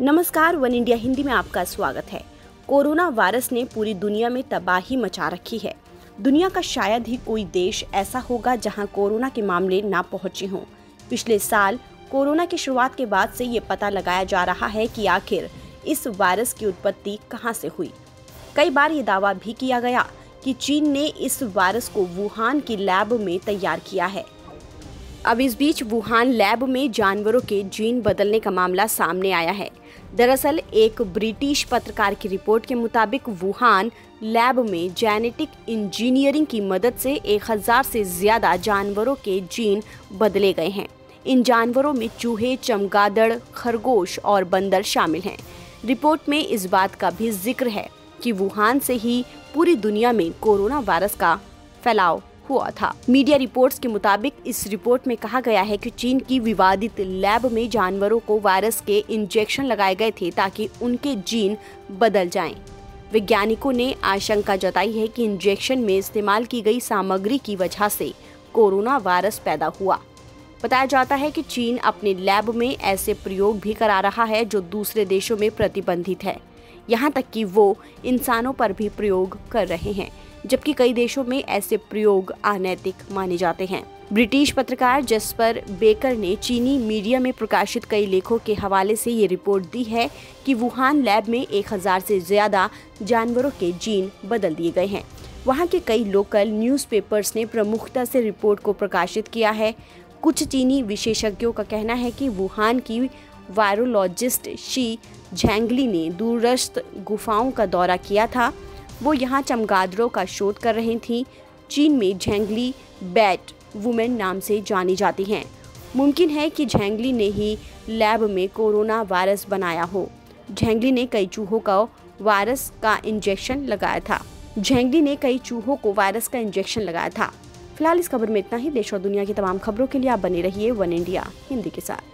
नमस्कार, one India Hindi में आपका स्वागत है। कोरोना वायरस ने पूरी दुनिया में तबाही मचा रखी है। दुनिया का शायद ही कोई देश ऐसा होगा जहाँ कोरोना के मामले ना पहुँचे हों। पिछले साल कोरोना की शुरुआत के बाद से ये पता लगाया जा रहा है कि आखिर इस वायरस की उत्पत्ति कहाँ से हुई। कई बार ये दावा भी किया गया कि चीन ने इस वायरस को वुहान की लैब में तैयार किया है। अब इस बीच वुहान लैब में जानवरों के जीन बदलने का मामला सामने आया है। दरअसल, एक ब्रिटिश पत्रकार की रिपोर्ट के मुताबिक वुहान लैब में जेनेटिक इंजीनियरिंग की मदद से 1000 से ज़्यादा जानवरों के जीन बदले गए हैं। इन जानवरों में चूहे, चमगादड़, खरगोश और बंदर शामिल हैं। रिपोर्ट में इस बात का भी ज़िक्र है कि वुहान से ही पूरी दुनिया में कोरोना वायरस का फैलाव हुआ था। मीडिया रिपोर्ट्स के मुताबिक इस रिपोर्ट में कहा गया है कि चीन की विवादित लैब में जानवरों को वायरस के इंजेक्शन लगाए गए थे ताकि उनके जीन बदल जाएँ। वैज्ञानिकों ने आशंका जताई है कि इंजेक्शन में इस्तेमाल की गई सामग्री की वजह से कोरोना वायरस पैदा हुआ। बताया जाता है कि चीन अपने लैब में ऐसे प्रयोग भी करा रहा है जो दूसरे देशों में प्रतिबंधित है। यहाँ तक कि वो इंसानों पर भी प्रयोग कर रहे हैं। जबकि कई देशों में ऐसे प्रयोग अनैतिक माने जाते हैं। ब्रिटिश पत्रकार जस्पर बेकर ने चीनी मीडिया में प्रकाशित कई लेखों के हवाले से ये रिपोर्ट दी है कि वुहान लैब में 1000 से ज़्यादा जानवरों के जीन बदल दिए गए हैं। वहाँ के कई लोकल न्यूज़पेपर्स ने प्रमुखता से रिपोर्ट को प्रकाशित किया है। कुछ चीनी विशेषज्ञों का कहना है कि वुहान की वायरोलॉजिस्ट शी झैंगली ने दूरस्थ गुफाओं का दौरा किया था। वो यहाँ चमगादड़ों का शोध कर रही थी। चीन में झेंगली बैट वुमेन नाम से जानी जाती हैं। मुमकिन है कि झेंगली ने ही लैब में कोरोना वायरस बनाया हो। झेंगली ने कई चूहों का वायरस का इंजेक्शन लगाया था। झेंगली ने कई चूहों को वायरस का इंजेक्शन लगाया था। फ़िलहाल इस खबर में इतना ही। देश और दुनिया की तमाम खबरों के लिए आप बने रहिए वन इंडिया, हिंदी के साथ।